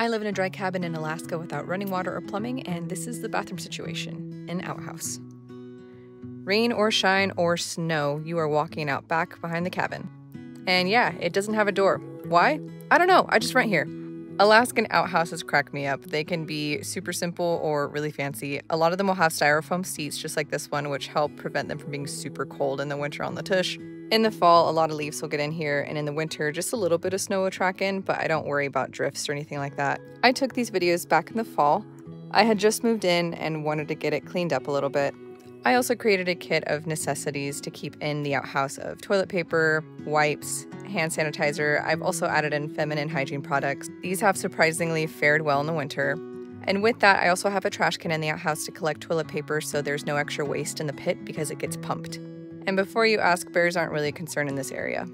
I live in a dry cabin in Alaska without running water or plumbing, and this is the bathroom situation an outhouse. Rain or shine or snow, you are walking out back behind the cabin. And yeah, it doesn't have a door. Why? I don't know, I just rent here. Alaskan outhouses crack me up. They can be super simple or really fancy. A lot of them will have styrofoam seats just like this one, which help prevent them from being super cold in the winter on the tush. In the fall, a lot of leaves will get in here, and in the winter, just a little bit of snow will track in, but I don't worry about drifts or anything like that. I took these videos back in the fall. I had just moved in and wanted to get it cleaned up a little bit. I also created a kit of necessities to keep in the outhouse of toilet paper, wipes, hand sanitizer. I've also added in feminine hygiene products. These have surprisingly fared well in the winter. And with that, I also have a trash can in the outhouse to collect toilet paper so there's no extra waste in the pit because it gets pumped. And before you ask, bears aren't really a concern in this area.